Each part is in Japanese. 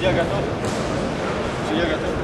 llega todo. Se llega.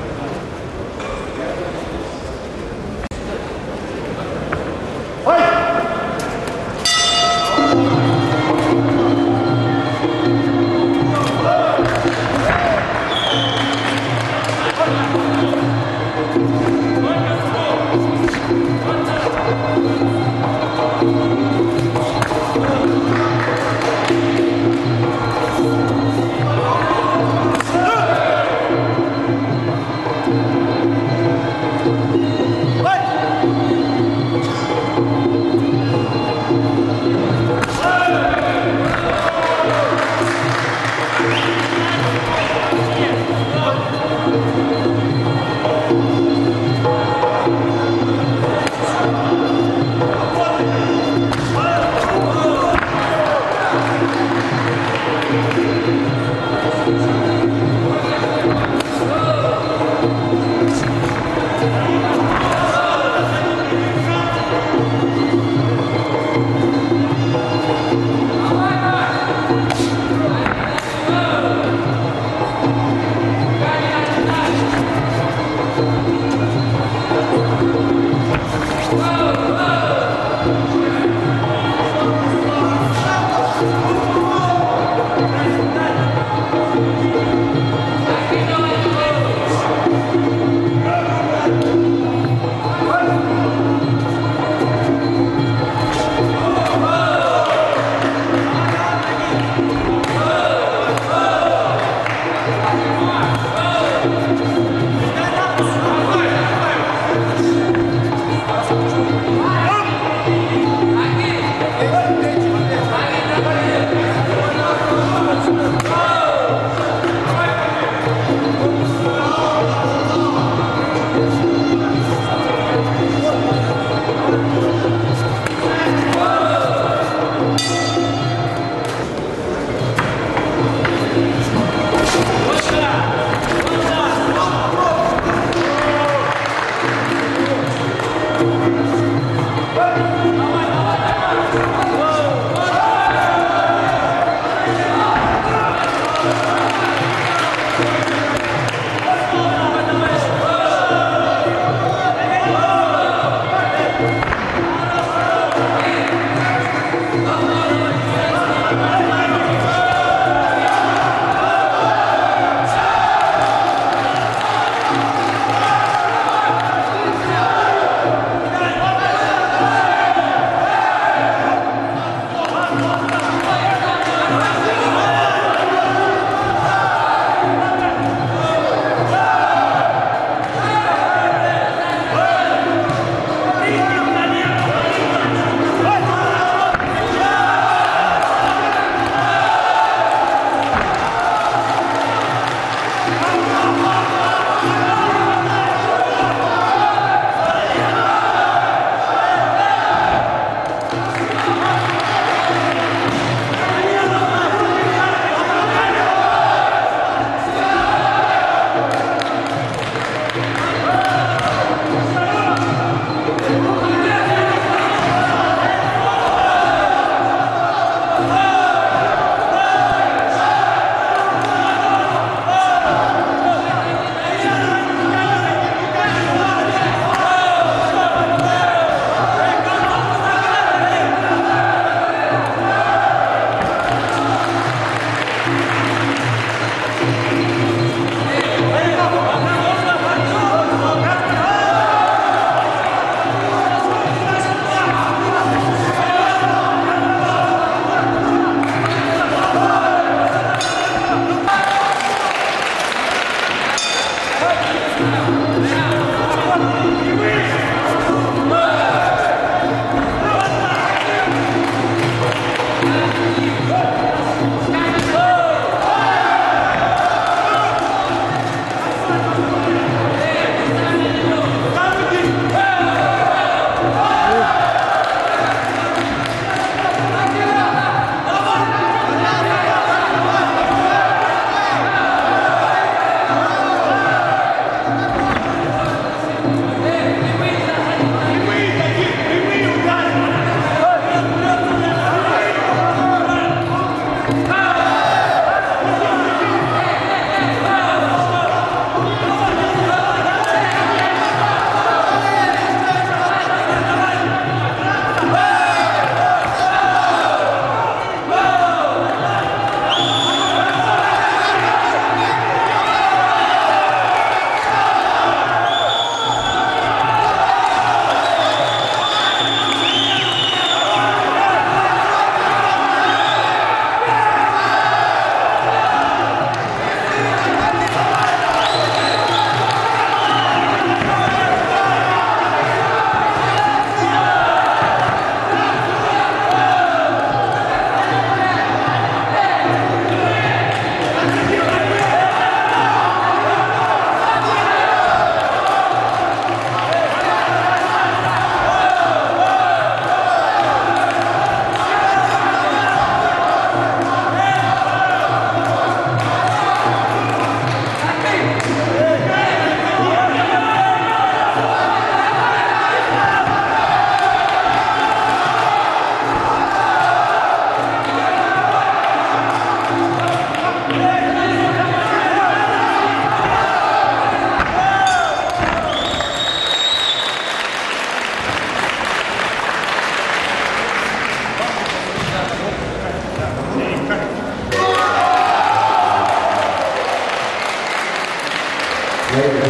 Thank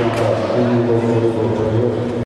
you.